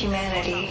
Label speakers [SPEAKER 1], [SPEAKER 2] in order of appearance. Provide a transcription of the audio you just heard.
[SPEAKER 1] humanity.